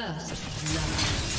First love.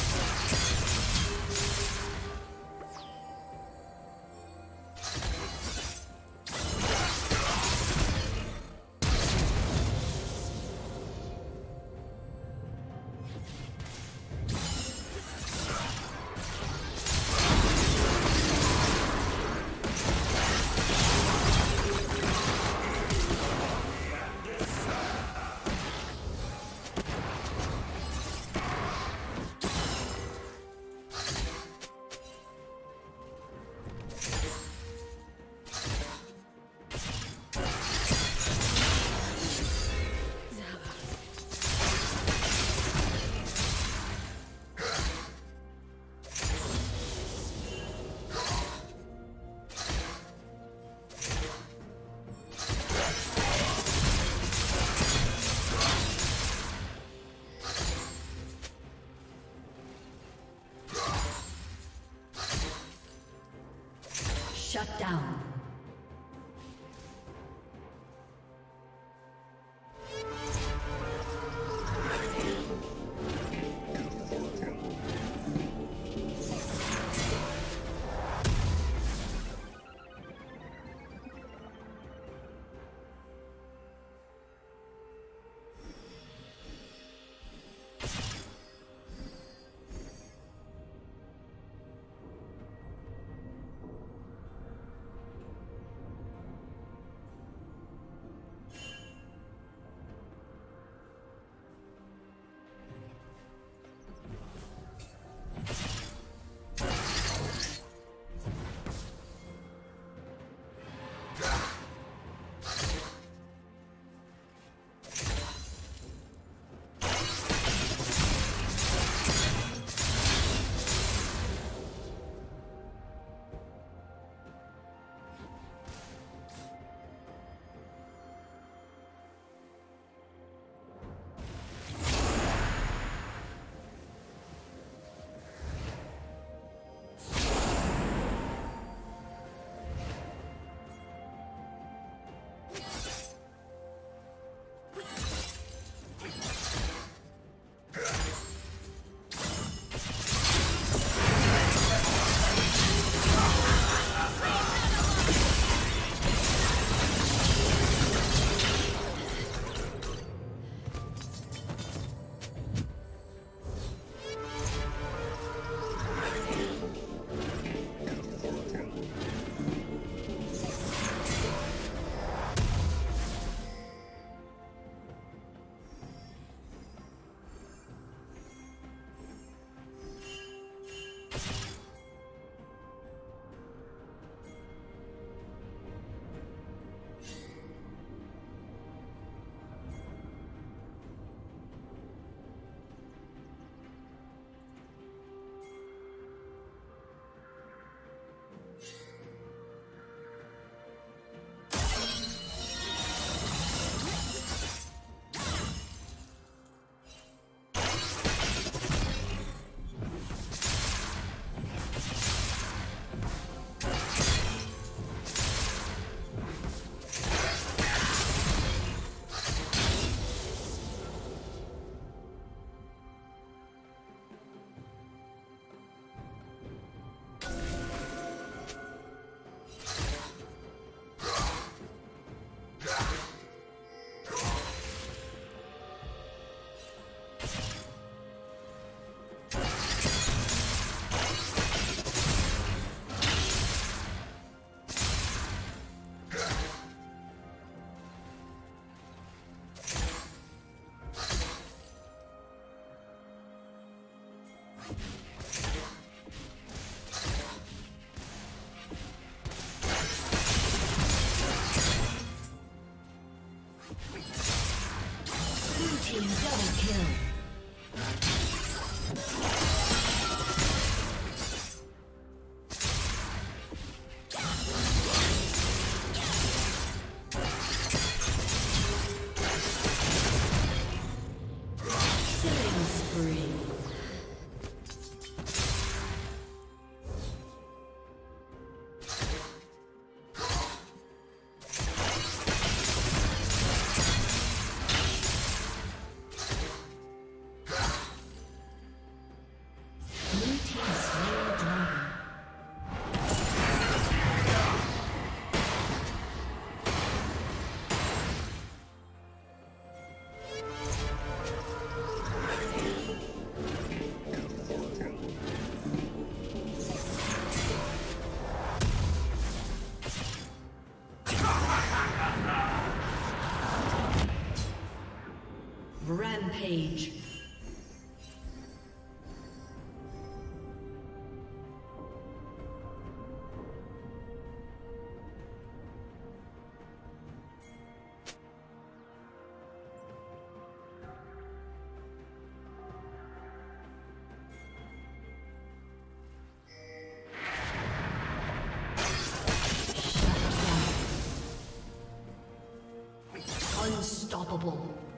Team double kill. Rampage. Unstoppable.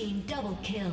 Double kill.